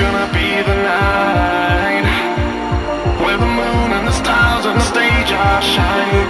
gonna be the night. Where the moon and the stars and the stage are shining.